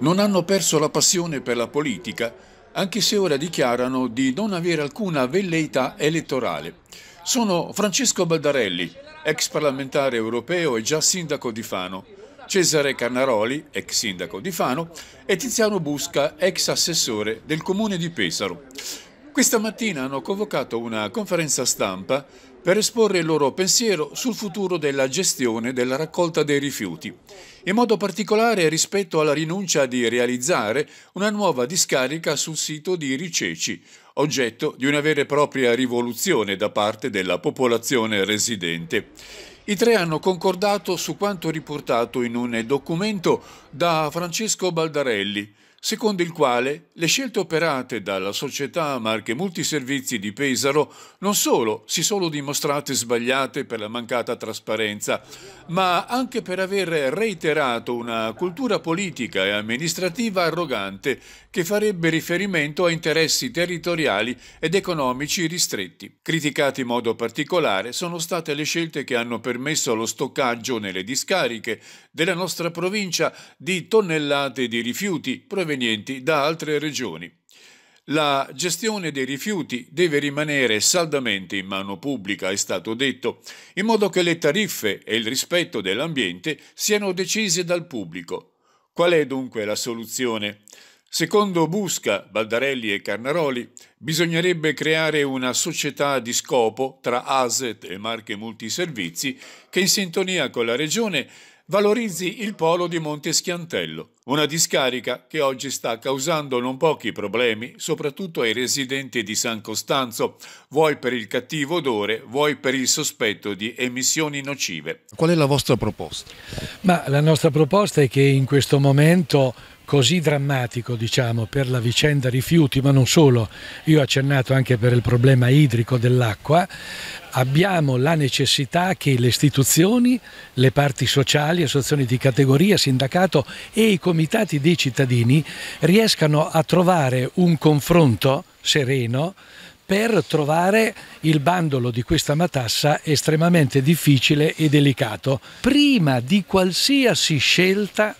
non hanno perso la passione per la politica, anche se ora dichiarano di non avere alcuna velleità elettorale. Sono Francesco Baldarelli, ex parlamentare europeo e già sindaco di Fano, Cesare Carnaroli, ex sindaco di Fano, e Tiziano Busca, ex assessore del comune di Pesaro. Questa mattina hanno convocato una conferenza stampa per esporre il loro pensiero sul futuro della gestione della raccolta dei rifiuti, in modo particolare rispetto alla rinuncia di realizzare una nuova discarica sul sito di Riceci, oggetto di una vera e propria rivoluzione da parte della popolazione residente. I tre hanno concordato su quanto riportato in un documento da Francesco Baldarelli, secondo il quale le scelte operate dalla società Marche Multiservizi di Pesaro non solo si sono dimostrate sbagliate per la mancata trasparenza, ma anche per aver reiterato una cultura politica e amministrativa arrogante che farebbe riferimento a interessi territoriali ed economici ristretti. Criticati in modo particolare sono state le scelte che hanno permesso lo stoccaggio nelle discariche della nostra provincia di tonnellate di rifiuti provenienti provenienti da altre regioni. La gestione dei rifiuti deve rimanere saldamente in mano pubblica, è stato detto, in modo che le tariffe e il rispetto dell'ambiente siano decise dal pubblico. Qual è dunque la soluzione? Secondo Busca, Baldarelli e Carnaroli, bisognerebbe creare una società di scopo tra ASET e Marche Multiservizi che in sintonia con la Regione valorizzi il polo di Monte Schiantello, una discarica che oggi sta causando non pochi problemi, soprattutto ai residenti di San Costanzo, vuoi per il cattivo odore, vuoi per il sospetto di emissioni nocive. Qual è la vostra proposta? Ma la nostra proposta è che in questo momento così drammatico diciamo, per la vicenda rifiuti, ma non solo, io ho accennato anche per il problema idrico dell'acqua, abbiamo la necessità che le istituzioni, le parti sociali, associazioni di categoria, sindacato e i comitati dei cittadini riescano a trovare un confronto sereno per trovare il bandolo di questa matassa estremamente difficile e delicato. Prima di qualsiasi scelta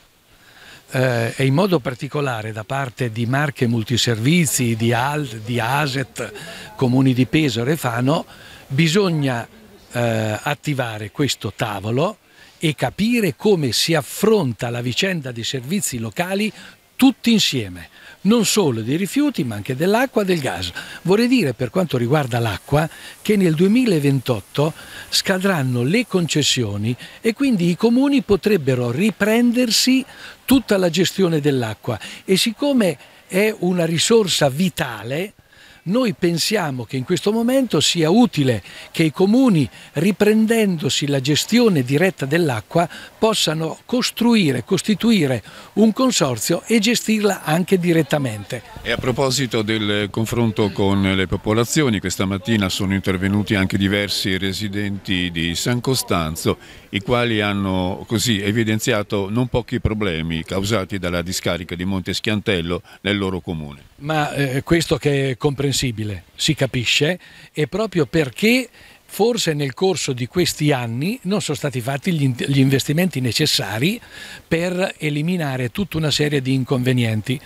eh, e in modo particolare da parte di Marche Multiservizi, di, Al, di Aset, Comuni di Pesaro e Fano, bisogna eh, attivare questo tavolo e capire come si affronta la vicenda dei servizi locali tutti insieme non solo dei rifiuti ma anche dell'acqua e del gas. Vorrei dire per quanto riguarda l'acqua che nel 2028 scadranno le concessioni e quindi i comuni potrebbero riprendersi tutta la gestione dell'acqua e siccome è una risorsa vitale noi pensiamo che in questo momento sia utile che i comuni, riprendendosi la gestione diretta dell'acqua, possano costruire, costituire un consorzio e gestirla anche direttamente. E a proposito del confronto con le popolazioni, questa mattina sono intervenuti anche diversi residenti di San Costanzo, i quali hanno così evidenziato non pochi problemi causati dalla discarica di Monte Schiantello nel loro comune. Ma eh, questo che è comprensibile, si capisce, è proprio perché forse nel corso di questi anni non sono stati fatti gli investimenti necessari per eliminare tutta una serie di inconvenienti.